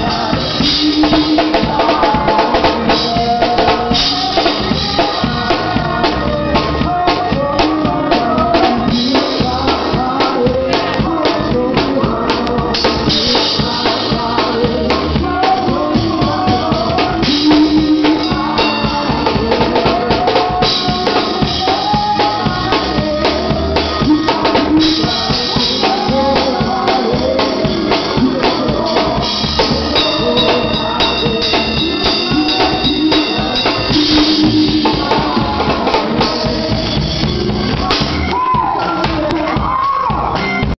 vida